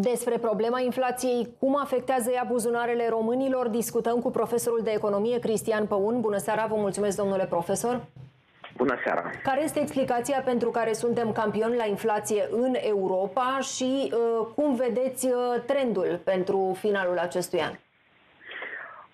Despre problema inflației, cum afectează ea buzunarele românilor, discutăm cu profesorul de economie Cristian Păun. Bună seara, vă mulțumesc, domnule profesor. Bună seara! Care este explicația pentru care suntem campioni la inflație în Europa și uh, cum vedeți uh, trendul pentru finalul acestui an?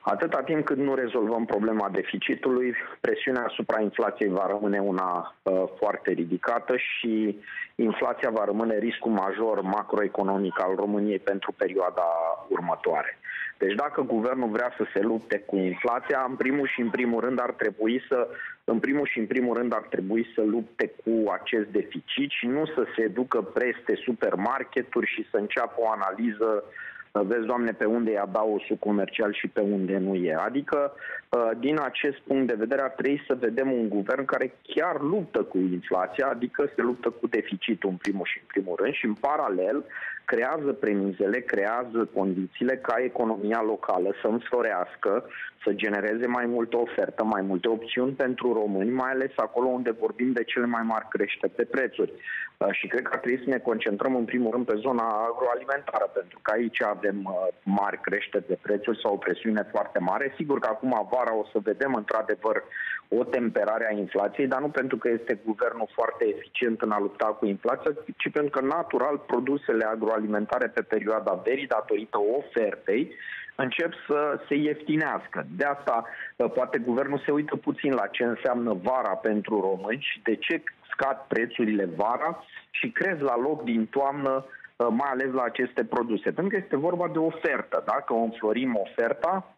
Atâta timp cât nu rezolvăm problema deficitului, presiunea asupra inflației va rămâne una uh, foarte ridicată și inflația va rămâne riscul major macroeconomic al României pentru perioada următoare. Deci dacă guvernul vrea să se lupte cu inflația, în primul și în primul rând ar trebui să în primul și în primul rând ar trebui să lupte cu acest deficit și nu să se ducă peste supermarketuri și să înceapă o analiză uh, vezi, Doamne, pe unde e adaosul comercial și pe unde nu e. Adică, uh, din acest punct de vedere, ar trebui să vedem un guvern care chiar luptă cu inflația, adică se luptă cu deficitul în primul și în primul rând și, în paralel, creează premizele, creează condițiile ca economia locală să înflorească, să genereze mai multă ofertă, mai multe opțiuni pentru români, mai ales acolo unde vorbim de cele mai mari creșteri de prețuri. Uh, și cred că ar trebui să ne concentrăm în primul rând pe zona agroalimentară, pentru că aici avem uh, mari creșteri de prețuri sau o presiune foarte mare. Sigur că acum vara o să vedem într-adevăr o temperare a inflației, dar nu pentru că este guvernul foarte eficient în a lupta cu inflația, ci pentru că natural produsele agroalimentare pe perioada verii, datorită ofertei, încep să se ieftinească. De asta uh, poate guvernul se uită puțin la ce înseamnă vara pentru români și de ce scad prețurile vara și cresc la loc din toamnă uh, mai ales la aceste produse. Pentru că este vorba de ofertă. Dacă o înflorim oferta,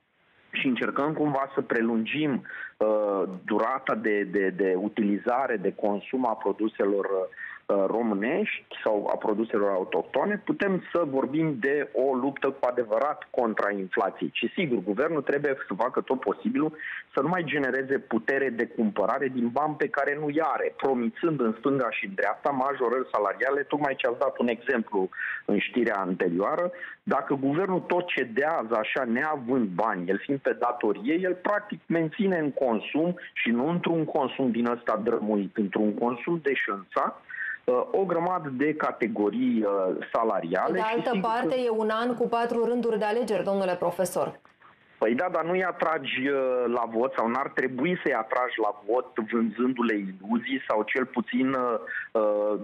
și încercăm cumva să prelungim uh, durata de, de, de utilizare, de consum a produselor Uh, românești sau a produselor autohtone, putem să vorbim de o luptă cu adevărat contra inflației. Și sigur, guvernul trebuie să facă tot posibilul să nu mai genereze putere de cumpărare din bani pe care nu i are, promițând în stânga și în dreapta majorări salariale, tocmai ce ați dat un exemplu în știrea anterioară. Dacă guvernul tot cedează așa, neavând bani, el fiind pe datorie, el practic menține în consum și nu într-un consum din ăsta drămuit, într-un consum deșanțat, Uh, o grămadă de categorii uh, salariale. De altă parte, că... e un an cu patru rânduri de alegeri, domnule profesor. Păi da, dar nu-i atragi uh, la vot sau n-ar trebui să-i atragi la vot vânzându-le iluzii sau cel puțin uh,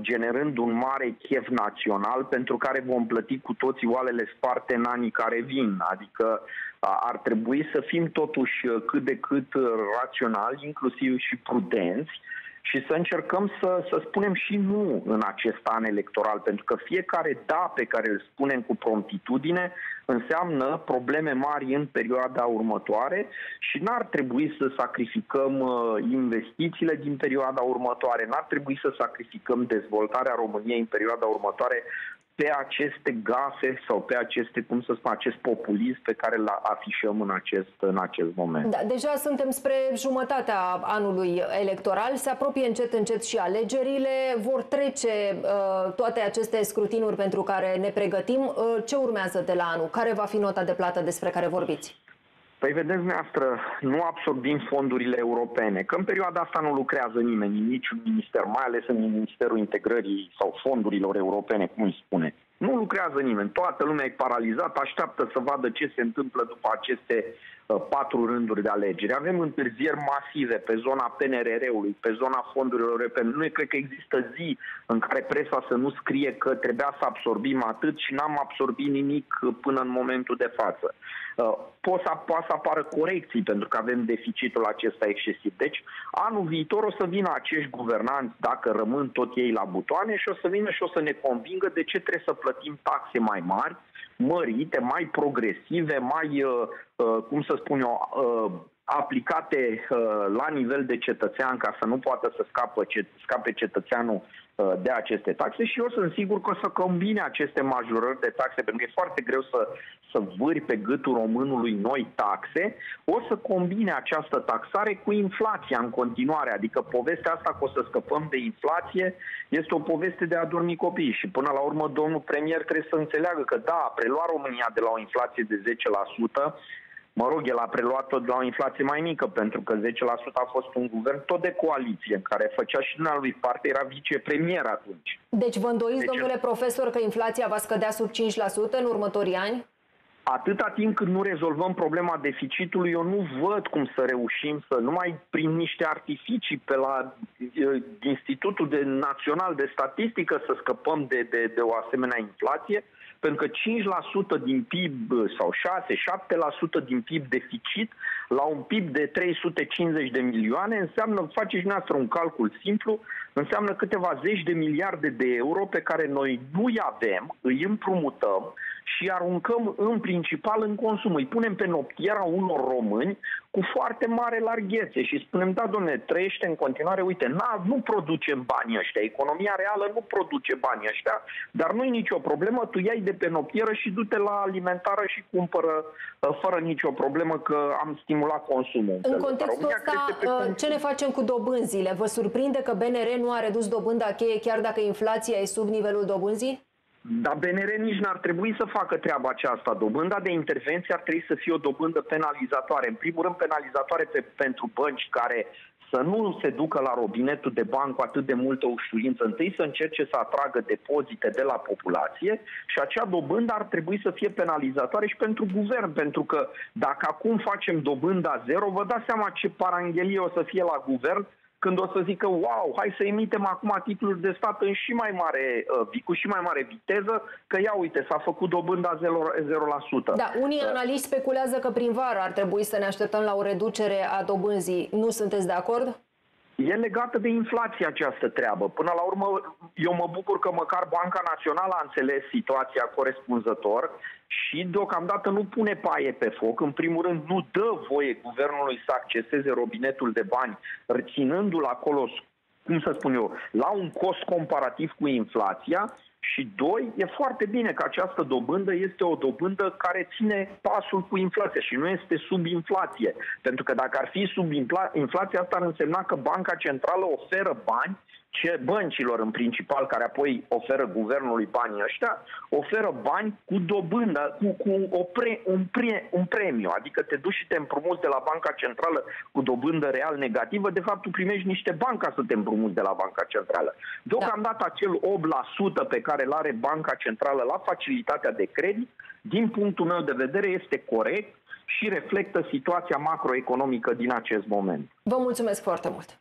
generând un mare chef național pentru care vom plăti cu toții oalele sparte în anii care vin. Adică uh, ar trebui să fim totuși cât de cât raționali, inclusiv și prudenți și să încercăm să, să spunem și nu în acest an electoral, pentru că fiecare da pe care îl spunem cu promptitudine înseamnă probleme mari în perioada următoare și n-ar trebui să sacrificăm uh, investițiile din perioada următoare, n-ar trebui să sacrificăm dezvoltarea României în perioada următoare pe aceste gafe sau pe aceste, cum să spun, acest populism pe care îl afișăm în acest, în acest moment. Da, deja suntem spre jumătatea anului electoral, se apropie încet încet și alegerile, vor trece uh, toate aceste scrutinuri pentru care ne pregătim. Uh, ce urmează de la anul? Care va fi nota de plată despre care vorbiți? Păi vedeți, noastră, nu absorbim fondurile europene, că în perioada asta nu lucrează nimeni, niciun minister, mai ales în Ministerul Integrării sau fondurilor europene, cum îi spune. Nu lucrează nimeni, toată lumea e paralizată, așteaptă să vadă ce se întâmplă după aceste uh, patru rânduri de alegeri. Avem întârzieri masive pe zona PNRR-ului, pe zona fondurilor europene. Nu cred că există zi în care presa să nu scrie că trebuia să absorbim atât și n-am absorbit nimic până în momentul de față. Uh, pot să, poate să apară corecții pentru că avem deficitul acesta excesiv. Deci, anul viitor o să vină acești guvernanți, dacă rămân tot ei la butoane, și o să vină și o să ne convingă de ce trebuie să plătim taxe mai mari, mărite, mai progresive, mai, uh, uh, cum să spun eu, aplicate la nivel de cetățean ca să nu poată să scapă, scape cetățeanul Uh, de aceste taxe și eu sunt sigur că o să combine aceste majorări de taxe, pentru că e foarte greu să, să vâri pe gâtul românului noi taxe, o să combine această taxare cu inflația în continuare. Adică povestea asta că o să scăpăm de inflație este o poveste de a dormi copii și până la urmă domnul premier trebuie să înțeleagă că da, a preluat România de la o inflație de 10%, Mă rog, el a preluat-o de la o inflație mai mică, pentru că 10% a fost un guvern tot de coaliție, în care făcea și din lui parte, era vicepremier atunci. Deci vă îndoiți, deci, domnule profesor, că inflația va scădea sub 5% în următorii ani? Atâta timp cât nu rezolvăm problema deficitului, eu nu văd cum să reușim să, numai prin niște artificii pe la Institutul de Național de Statistică, să scăpăm de, de, de o asemenea inflație, pentru că 5% din PIB sau 6-7% din PIB deficit la un PIB de 350 de milioane înseamnă, faceți noastră un calcul simplu, înseamnă câteva zeci de miliarde de euro pe care noi nu-i avem, îi împrumutăm și aruncăm în principal în consum. Îi punem pe noptiera unor români cu foarte mare larghețe și spunem, da, domne, trăiește în continuare, uite, na, nu producem banii ăștia, economia reală nu produce banii ăștia, dar nu e nicio problemă, tu iai de pe noptieră și du-te la alimentară și cumpără uh, fără nicio problemă că am stimulat consumul. În contextul ăsta, uh, ce ne facem cu dobânzile? Vă surprinde că BNR nu a redus dobânda cheie chiar dacă inflația e sub nivelul dobânzii? Dar BNR nici n-ar trebui să facă treaba aceasta. Dobânda de intervenție ar trebui să fie o dobândă penalizatoare. În primul rând, penalizatoare pe, pentru bănci care să nu se ducă la robinetul de banc cu atât de multă ușurință. Întâi să încerce să atragă depozite de la populație și acea dobândă ar trebui să fie penalizatoare și pentru guvern, pentru că dacă acum facem dobânda zero, vă dați seama ce paranghelie o să fie la guvern când o să zică, wow, hai să emitem acum titluri de stat în și mai mare, uh, cu și mai mare viteză, că ia uite, s-a făcut dobânda 0%. Da, unii uh. analiști speculează că prin vară ar trebui să ne așteptăm la o reducere a dobânzii. Nu sunteți de acord? E legată de inflație această treabă. Până la urmă, eu mă bucur că măcar Banca Națională a înțeles situația corespunzător și deocamdată nu pune paie pe foc. În primul rând, nu dă voie guvernului să acceseze robinetul de bani, reținându-l acolo, cum să spun eu, la un cost comparativ cu inflația și doi, e foarte bine că această dobândă este o dobândă care ține pasul cu inflația și nu este sub inflație. Pentru că dacă ar fi sub inflație, asta ar însemna că Banca Centrală oferă bani ce băncilor în principal, care apoi oferă guvernului banii ăștia, oferă bani cu dobândă, cu, cu o pre, un, pre, un premiu. Adică te duci și te împrumuți de la Banca Centrală cu dobândă real negativă, de fapt tu primești niște bani ca să te împrumuți de la Banca Centrală. Deocamdată acel 8% pe care îl are Banca Centrală la facilitatea de credit, din punctul meu de vedere, este corect și reflectă situația macroeconomică din acest moment. Vă mulțumesc foarte mult!